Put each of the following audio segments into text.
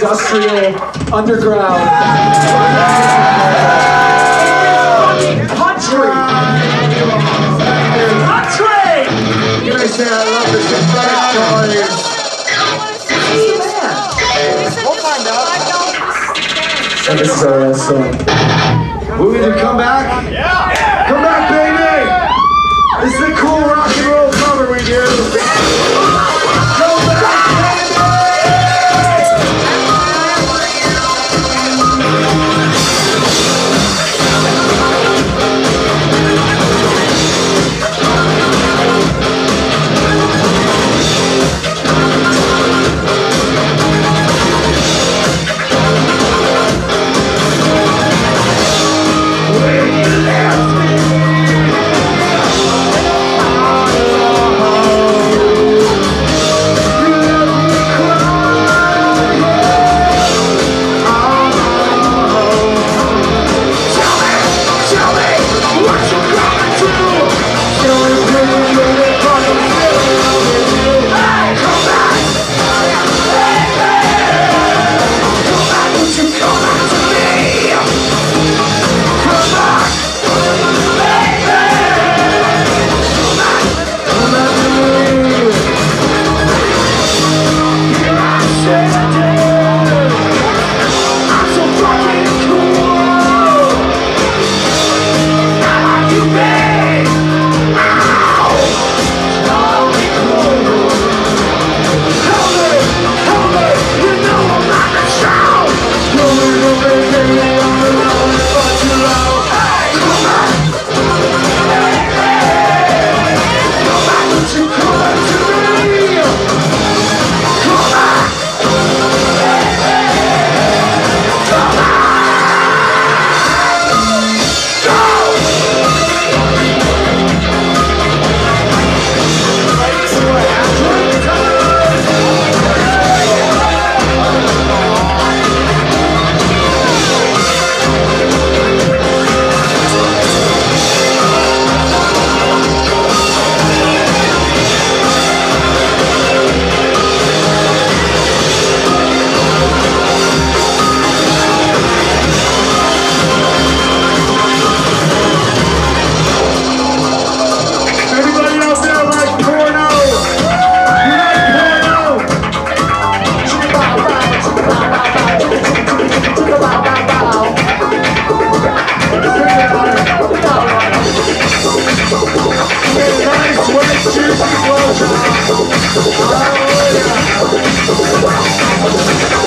industrial underground country. Country. You guys say I love the synthetic toys. And this is our last song. Movie to come back? Yeah! Oh, yeah.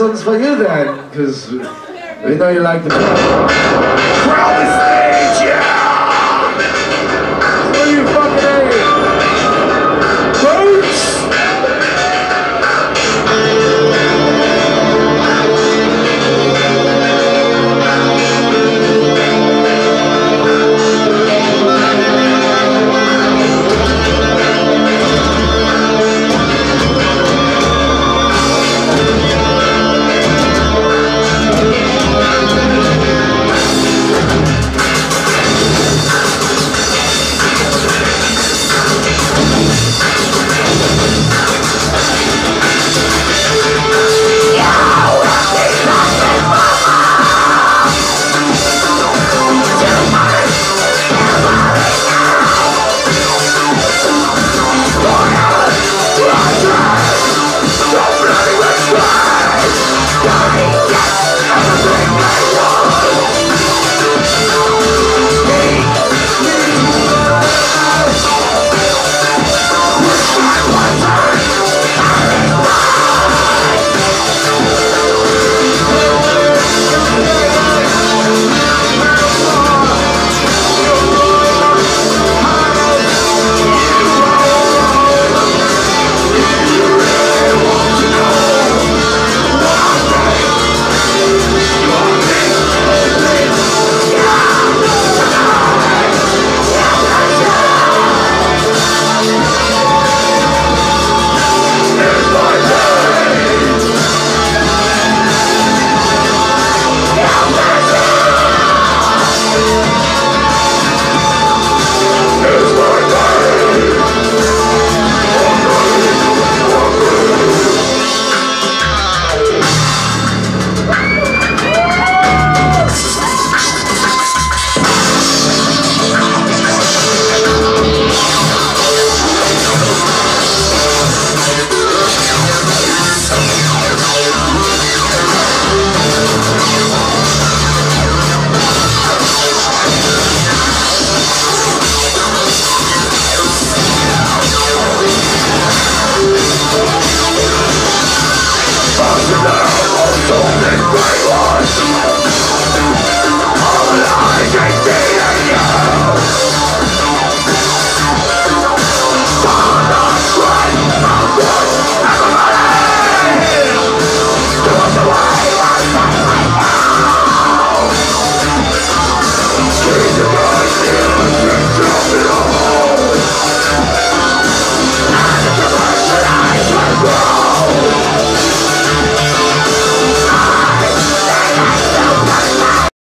One's for you then, because we know you like the. Crowley All I can see is you.